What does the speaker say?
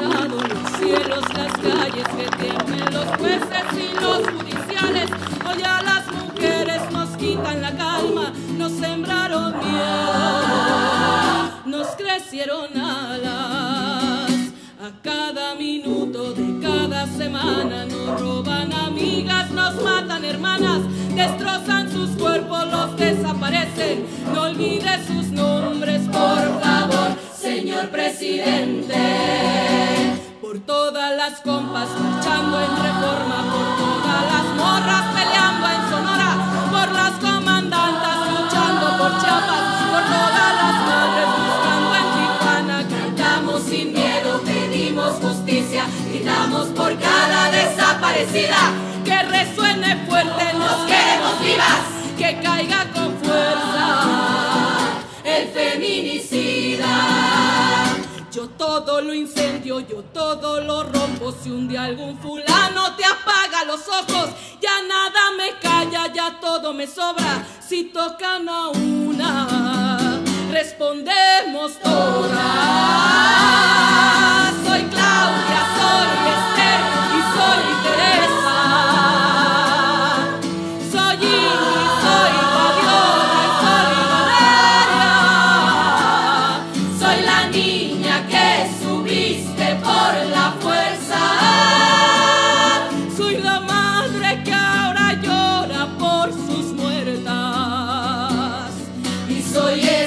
los cielos, las calles, que tienen los jueces y los judiciales. Hoy a las mujeres nos quitan la calma, nos sembraron miedo, nos crecieron alas. A cada minuto de cada semana nos roban amigas, nos matan hermanas, destrozan sus cuerpos, los desaparecen. No olvide sus nombres, por favor, señor presidente. Todas las compas marchando en reforma, por todas las morras peleando en Sonora, por las comandantas luchando por Chiapas, por todas las madres buscando en Tijuana. Cantamos sin miedo, pedimos justicia, gritamos por cada desaparecida. Que resuene fuerte, nos queremos vivas, que caiga con todo lo incendio, yo todo lo rompo. Si un día algún fulano te apaga los ojos, ya nada me calla, ya todo me sobra. Si tocan a una, respondemos todos. soy el